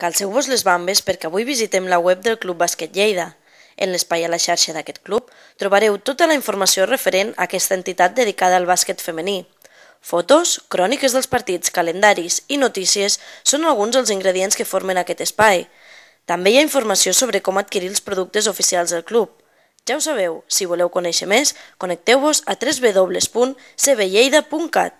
Calceu-vos les bambes perquè avui visitem la web del Club Bàsquet Lleida. En l'espai a la xarxa d'aquest club trobareu tota la informació referent a aquesta entitat dedicada al bàsquet femení. Fotos, cròniques dels partits, calendaris i notícies són alguns dels ingredients que formen aquest espai. També hi ha informació sobre com adquirir els productes oficials del club. Ja ho sabeu, si voleu conèixer més, connecteu-vos a www.cblleida.cat.